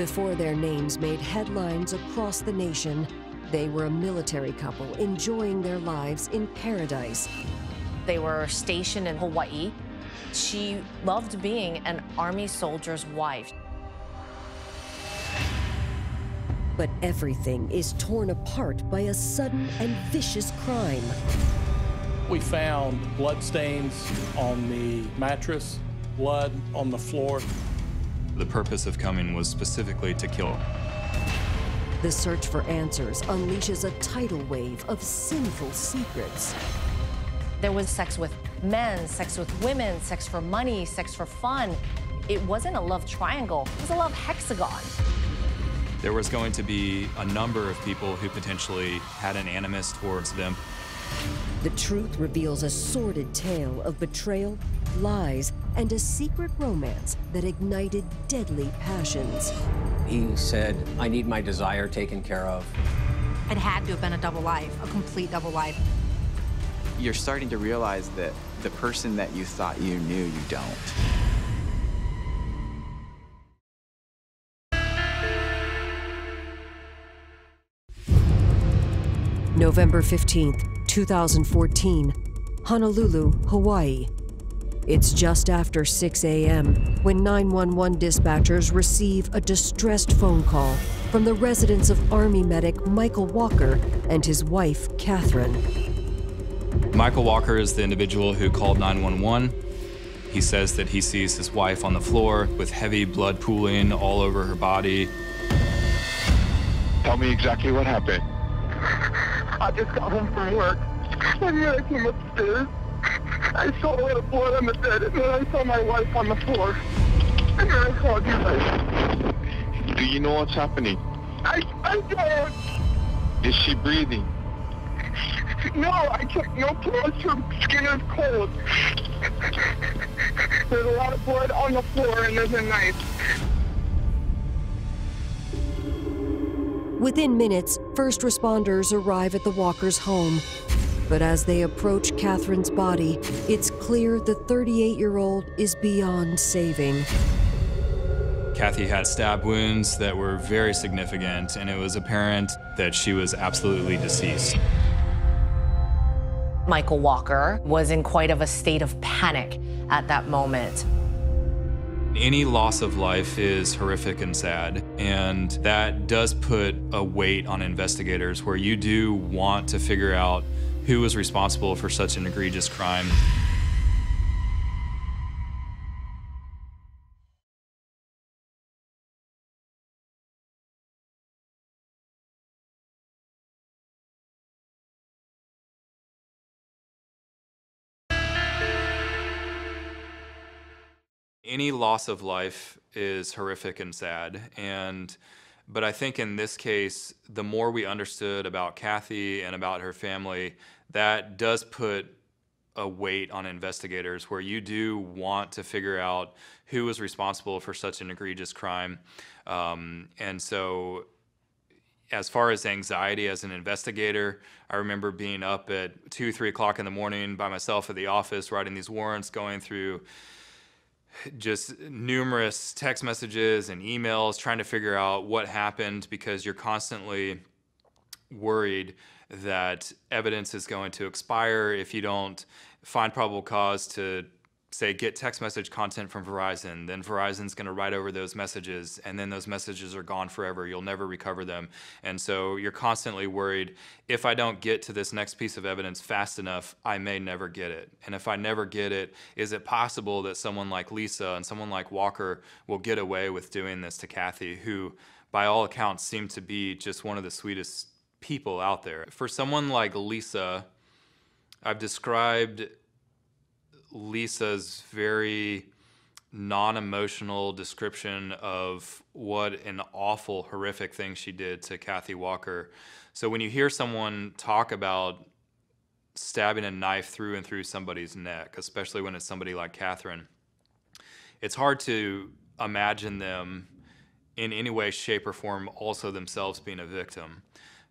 Before their names made headlines across the nation, they were a military couple enjoying their lives in paradise. They were stationed in Hawaii. She loved being an Army soldier's wife. But everything is torn apart by a sudden and vicious crime. We found bloodstains on the mattress, blood on the floor. The purpose of coming was specifically to kill. The search for answers unleashes a tidal wave of sinful secrets. There was sex with men, sex with women, sex for money, sex for fun. It wasn't a love triangle, it was a love hexagon. There was going to be a number of people who potentially had an animus towards them. The truth reveals a sordid tale of betrayal, lies, and a secret romance that ignited deadly passions. He said, I need my desire taken care of. It had to have been a double life, a complete double life. You're starting to realize that the person that you thought you knew, you don't. November 15th, 2014, Honolulu, Hawaii. It's just after 6 a.m. when 911 dispatchers receive a distressed phone call from the residence of Army medic Michael Walker and his wife, Catherine. Michael Walker is the individual who called 911. He says that he sees his wife on the floor with heavy blood pooling all over her body. Tell me exactly what happened. I just got home from work. And then I came upstairs. I saw a lot of blood on the bed, and then I saw my wife on the floor. And then I called you guys. Do you know what's happening? I, I don't. Is she breathing? No, I took no pulse. Her skin is cold. There's a lot of blood on the floor, and there's a knife. Within minutes, first responders arrive at the Walkers' home. But as they approach Catherine's body, it's clear the 38 year old is beyond saving. Kathy had stab wounds that were very significant, and it was apparent that she was absolutely deceased. Michael Walker was in quite of a state of panic at that moment. Any loss of life is horrific and sad, and that does put a weight on investigators where you do want to figure out who was responsible for such an egregious crime. Any loss of life is horrific and sad, and but I think in this case, the more we understood about Kathy and about her family, that does put a weight on investigators where you do want to figure out who was responsible for such an egregious crime. Um, and so as far as anxiety as an investigator, I remember being up at two, three o'clock in the morning by myself at the office, writing these warrants, going through just numerous text messages and emails trying to figure out what happened because you're constantly worried that evidence is going to expire if you don't find probable cause to say get text message content from Verizon, then Verizon's going to write over those messages, and then those messages are gone forever. You'll never recover them. And so you're constantly worried if I don't get to this next piece of evidence fast enough, I may never get it. And if I never get it, is it possible that someone like Lisa and someone like Walker will get away with doing this to Kathy, who by all accounts seemed to be just one of the sweetest people out there? For someone like Lisa, I've described Lisa's very non-emotional description of what an awful, horrific thing she did to Kathy Walker. So when you hear someone talk about stabbing a knife through and through somebody's neck, especially when it's somebody like Catherine, it's hard to imagine them in any way, shape, or form also themselves being a victim.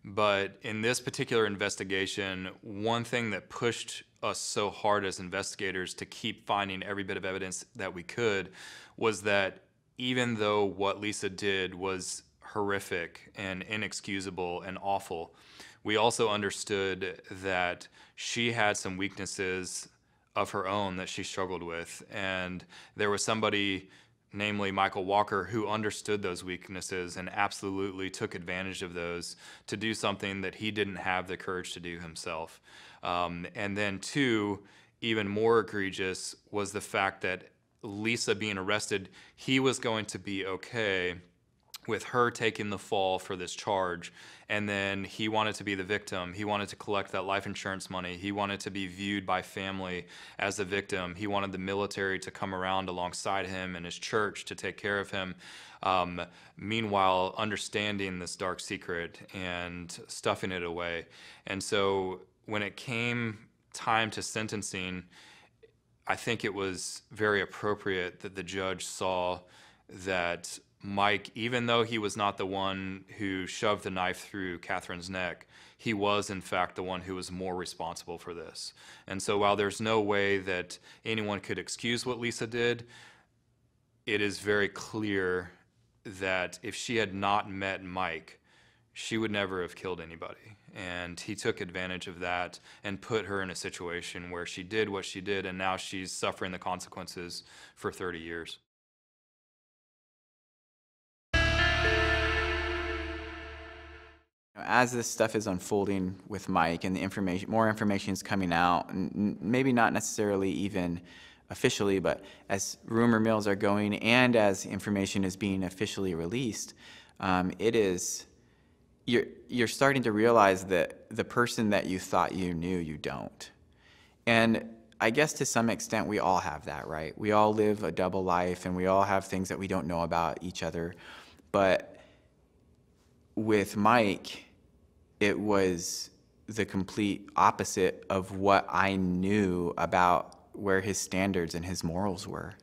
But in this particular investigation, one thing that pushed us so hard as investigators to keep finding every bit of evidence that we could was that even though what Lisa did was horrific and inexcusable and awful, we also understood that she had some weaknesses of her own that she struggled with. And there was somebody, namely Michael Walker, who understood those weaknesses and absolutely took advantage of those to do something that he didn't have the courage to do himself. Um, and then, two, even more egregious was the fact that Lisa being arrested, he was going to be okay with her taking the fall for this charge. And then he wanted to be the victim. He wanted to collect that life insurance money. He wanted to be viewed by family as the victim. He wanted the military to come around alongside him and his church to take care of him. Um, meanwhile, understanding this dark secret and stuffing it away. And so when it came time to sentencing, I think it was very appropriate that the judge saw that Mike, even though he was not the one who shoved the knife through Catherine's neck, he was in fact the one who was more responsible for this. And so while there's no way that anyone could excuse what Lisa did, it is very clear that if she had not met Mike, she would never have killed anybody. And he took advantage of that and put her in a situation where she did what she did, and now she's suffering the consequences for 30 years. As this stuff is unfolding with Mike and the information, more information is coming out, and maybe not necessarily even officially, but as rumor mills are going and as information is being officially released, um, it is you're you're starting to realize that the person that you thought you knew you don't, and I guess to some extent we all have that, right? We all live a double life, and we all have things that we don't know about each other, but with Mike, it was the complete opposite of what I knew about where his standards and his morals were.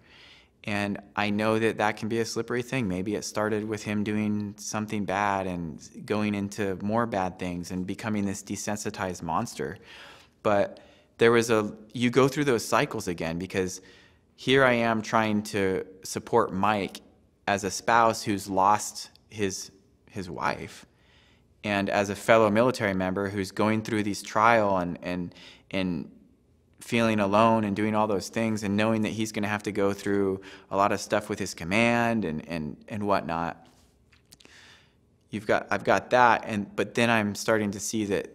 And I know that that can be a slippery thing. Maybe it started with him doing something bad and going into more bad things and becoming this desensitized monster. But there was a, you go through those cycles again because here I am trying to support Mike as a spouse who's lost his, his wife and as a fellow military member who's going through these trial and, and, and feeling alone and doing all those things and knowing that he's going to have to go through a lot of stuff with his command and, and, and whatnot. You've got, I've got that, and, but then I'm starting to see that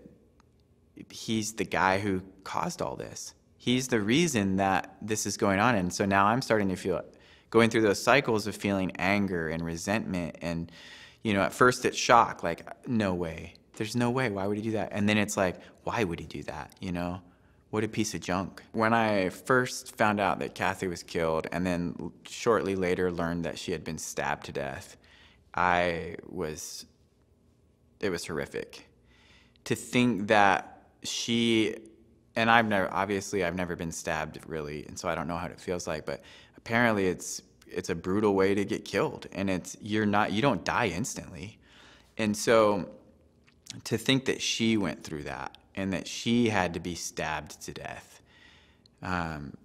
he's the guy who caused all this. He's the reason that this is going on. And so now I'm starting to feel going through those cycles of feeling anger and resentment. And, you know, at first it's shock, like, no way. There's no way. Why would he do that? And then it's like, why would he do that? You know? What a piece of junk. When I first found out that Kathy was killed and then shortly later learned that she had been stabbed to death, I was, it was horrific. To think that she, and I've never, obviously I've never been stabbed really, and so I don't know how it feels like, but apparently it's, it's a brutal way to get killed and it's, you're not, you don't die instantly. And so to think that she went through that and that she had to be stabbed to death. Um,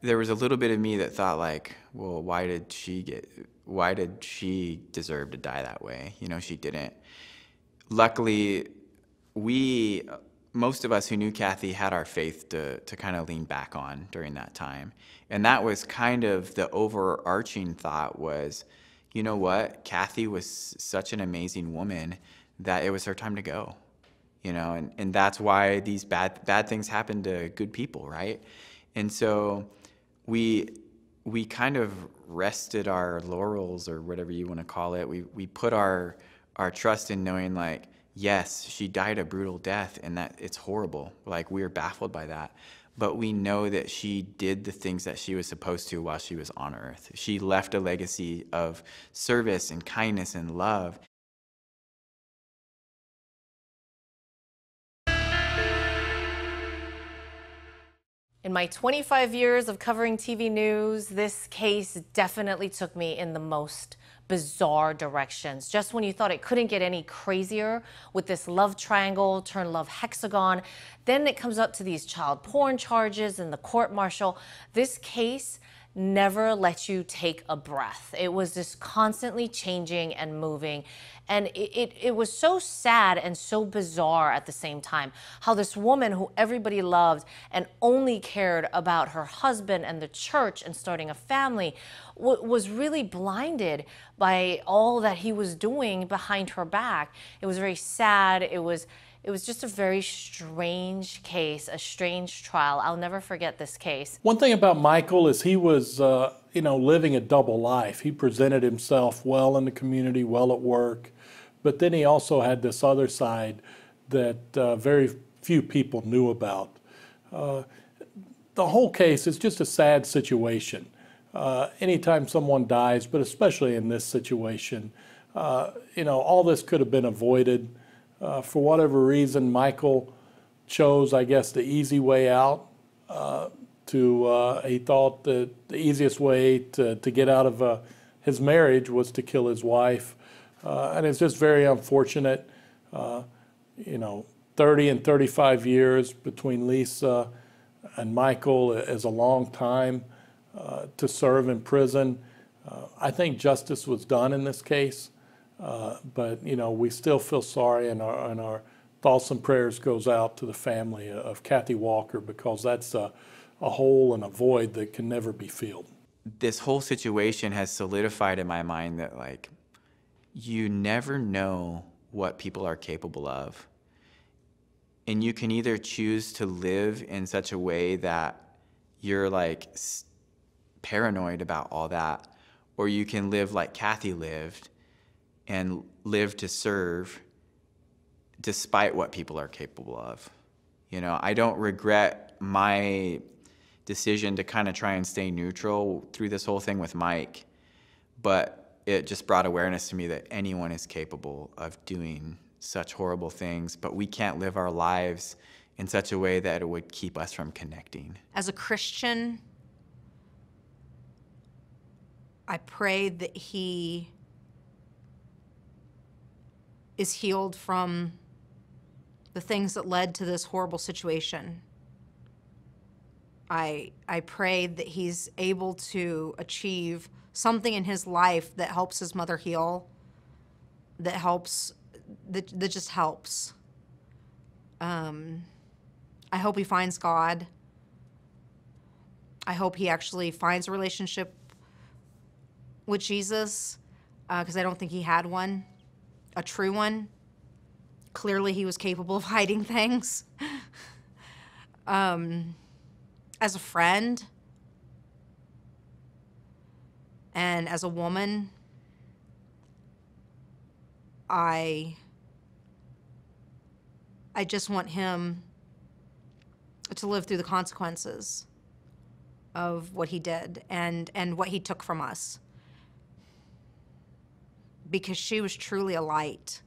there was a little bit of me that thought like, well, why did she get, why did she deserve to die that way? You know, she didn't. Luckily, we, most of us who knew Kathy had our faith to, to kind of lean back on during that time. And that was kind of the overarching thought was, you know what? Kathy was such an amazing woman that it was her time to go you know and, and that's why these bad bad things happen to good people right? And so we we kind of rested our laurels or whatever you want to call it. We we put our our trust in knowing like yes she died a brutal death and that it's horrible. Like we are baffled by that. But we know that she did the things that she was supposed to while she was on earth. She left a legacy of service and kindness and love In my 25 years of covering TV news, this case definitely took me in the most bizarre directions. Just when you thought it couldn't get any crazier with this love triangle turn love hexagon, then it comes up to these child porn charges and the court martial. This case never let you take a breath. It was just constantly changing and moving. And it, it, it, was so sad and so bizarre at the same time how this woman who everybody loved and only cared about her husband and the church and starting a family was really blinded by all that he was doing behind her back. It was very sad. It was it was just a very strange case, a strange trial. I'll never forget this case. One thing about Michael is he was, uh, you know, living a double life. He presented himself well in the community, well at work, but then he also had this other side that uh, very few people knew about. Uh, the whole case is just a sad situation. Uh, anytime someone dies, but especially in this situation, uh, you know, all this could have been avoided. Uh, for whatever reason, Michael chose, I guess, the easy way out. Uh, to uh, he thought that the easiest way to, to get out of uh, his marriage was to kill his wife, uh, and it's just very unfortunate. Uh, you know, 30 and 35 years between Lisa and Michael is a long time to serve in prison. I think justice was done in this case. Uh, but you know, we still feel sorry, and our and our thoughts and prayers goes out to the family of Kathy Walker because that's a, a hole and a void that can never be filled. This whole situation has solidified in my mind that like you never know what people are capable of. And you can either choose to live in such a way that you're like paranoid about all that, or you can live like Kathy lived and live to serve despite what people are capable of. You know, I don't regret my decision to kind of try and stay neutral through this whole thing with Mike, but it just brought awareness to me that anyone is capable of doing such horrible things, but we can't live our lives in such a way that it would keep us from connecting. As a Christian, I prayed that he is healed from the things that led to this horrible situation. I, I pray that he's able to achieve something in his life that helps his mother heal, that helps, that, that just helps. Um, I hope he finds God. I hope he actually finds a relationship with Jesus because uh, I don't think he had one a true one. Clearly, he was capable of hiding things. um, as a friend and as a woman, I I just want him to live through the consequences of what he did and and what he took from us because she was truly a light.